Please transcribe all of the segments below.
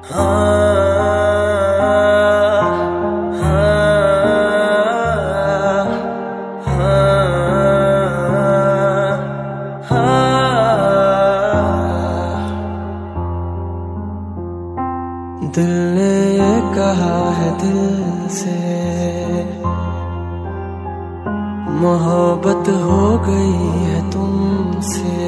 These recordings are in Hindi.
दिल ने ये कहा है दिल से मोहब्बत हो गई है तुमसे।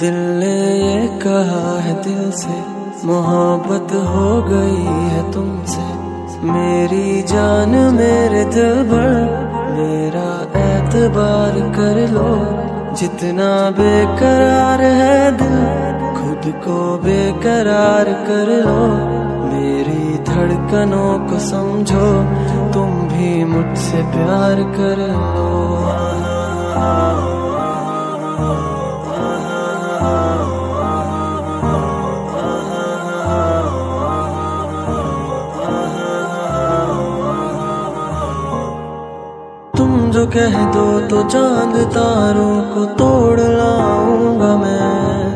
दिल ने ये कहा है दिल से, मोहब्बत हो गई है तुमसे। मेरी जान मेरे दिल भर, मेरा एतबार कर लो। जितना बेकरार है दिल, खुद को बेकरार कर लो। मेरी धड़कनों को समझो, तुम भी मुझसे प्यार कर लो। जो कह दो तो चाँद तारों को तोड़ लाऊँगा मैं।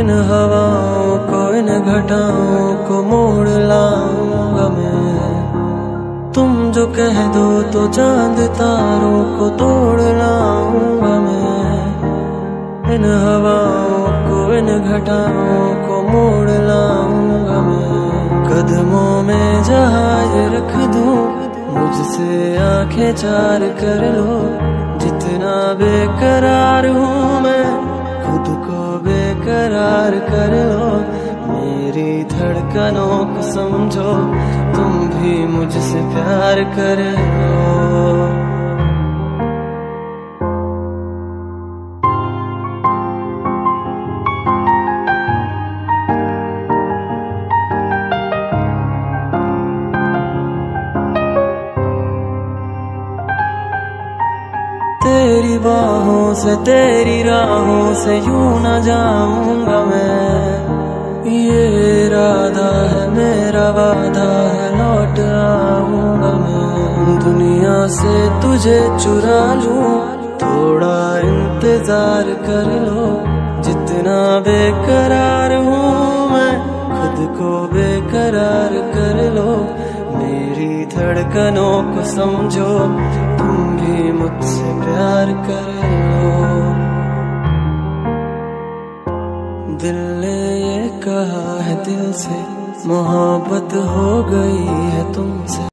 इन हवाओं को, इन घटाओं को मोड़ लाऊँगा मैं। तुम जो कह दो तो चाँद तारों को तोड़ लाऊँगा मैं। इन हवाओं को, इन घटाओं को मोड़ लाऊँगा मैं। कदमों में जहाज़ रख दूँ, मुझसे आँखें चार कर लो। जितना बेकरार हूँ मैं, खुद को बेकरार कर लो। मेरी धड़कनों को समझो, तुम भी मुझसे प्यार कर लो। तेरी बाहों से, तेरी राहों से यूँ न जाऊँगा मैं। ये इरादा है, मेरा वादा है, लौट आऊँगा मैं। दुनिया से तुझे चुरा लूँ, थोड़ा इंतज़ार कर लो। जितना बेकरार हूँ मैं, खुद को बेकरार कर लो। मेरी धड़कनों को समझो, तुम भी मुझसे प्यार कर लो। दिल ने ये कहा है, दिल से मोहब्बत हो गई है तुमसे।